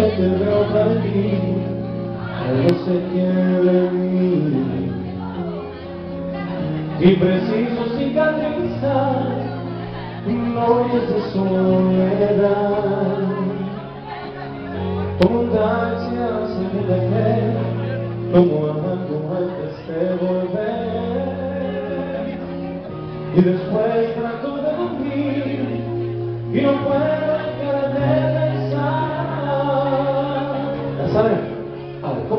que te veo partir, algo se quiere mí. Y preciso cicatrizar noches de soledad. Un taxi hacia mi deber, como amando antes de volver. Y después trato de dormir y no puedo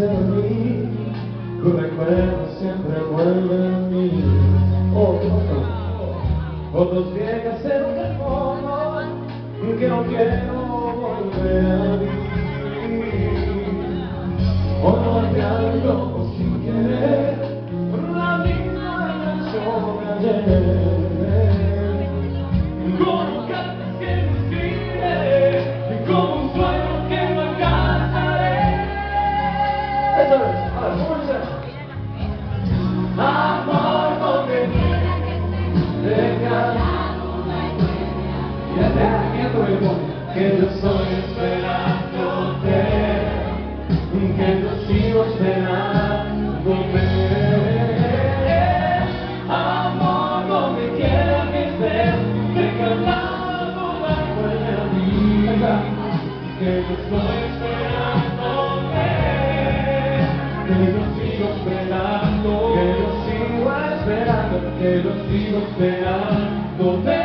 de dormir, tu recuerdo siempre vuelve que yo estoy esperándote, que yo sigo esperándote. Amor, no me quieras que estés, deja la duda y vuelve a mí, que yo estoy esperándote, que yo sigo esperando, que yo sigo esperando, que yo sigo esperando.